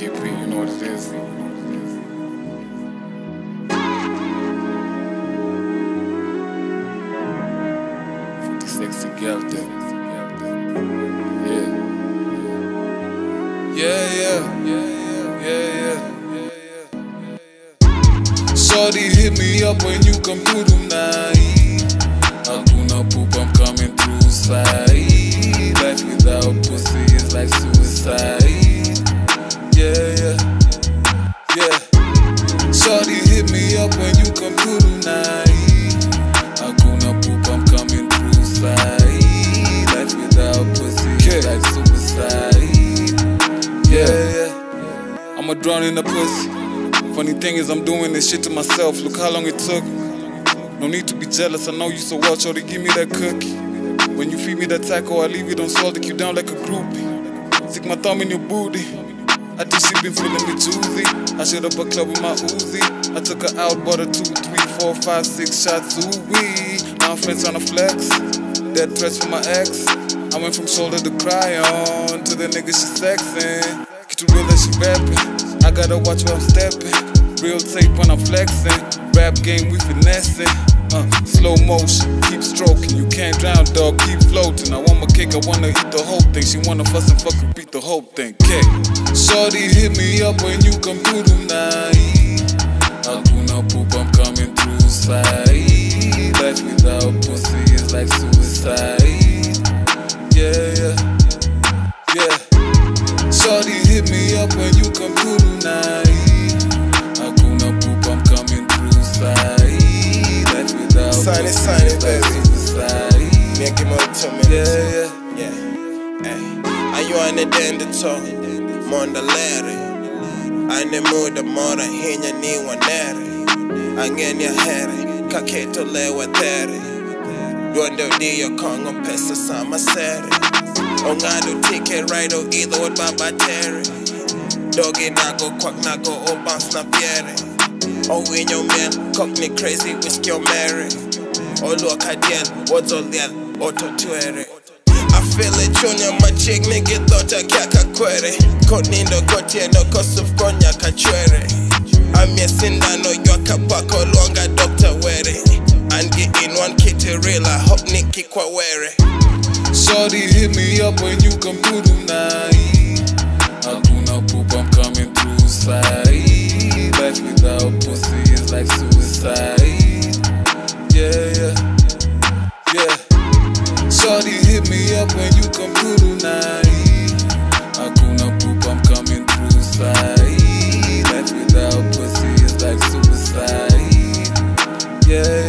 Lizzy. Fifty sexy girl thing. Yeah. Yeah, yeah, yeah, yeah, yeah, yeah, yeah. Shorty hit me up when you come through tonight. Hakuna poop, I'm coming through side. Yeah. I'ma drown in the pussy. Funny thing is, I'm doing this shit to myself. Look how long it took. No need to be jealous, I know you so well, shorty, give me that cookie. When you feed me that taco, I leave it on salt, take you down like a groupie. Stick my thumb in your booty. I think she been feeling me choosy. I shut up a club with my Uzi. I took her out, bought her two, three, four, five, six shots, ooh wee. Now I'm friends on a flex. Dead threats from my ex. I went from shoulder to cry on to the nigga she sexing. Get you real that she rapping. I gotta watch where I'm stepping. Real tape when I'm flexing. Rap game, we finessing. Uh, slow motion, keep stroking. You can't drown, dog, keep floating. I want my cake, I wanna eat the whole thing. She wanna fuss and fuck and beat the whole thing. Kick. Shorty hit me up when you come through tonight. Hakuna poop, I'm coming through side. Life without pussy is like suicide. Yeah, yeah. Hit me up when you come through tonight. Hakuna poop, I'm coming through side. Life without Sign it, sign it, baby. suicide. Make him out two minutes. Yeah, yeah. Yeah. Hey. Are you on the den to talk? Mondalere. Ane muda mora hinya ni wanere. Angenya here. Kaketo lewa tere. Duonde udiyo kongo pesa sama sere. Ongado ticket right o either with baba tere. Doggy nago kwak nago o bounce na piere. O winyo miel, cockney crazy whiskey o Mary. O luoka diel, wodzo liel, oto tuere. I feel it, junior, my chick nigga thought I kaka kwere. Konindo kotieno kosuf konya kachwere. I'm a sindano yoka pako longa Dr. Were. And get in one kitty real, I hope Nikki kwa were. Shorty hit me up when you come through tonight. Hakuna poop, I'm coming through side Life without pussy is like suicide. Yeah, yeah, yeah. Shorty hit me up when you come through tonight. Poop, I'm coming through side Life without pussy is like suicide. Yeah.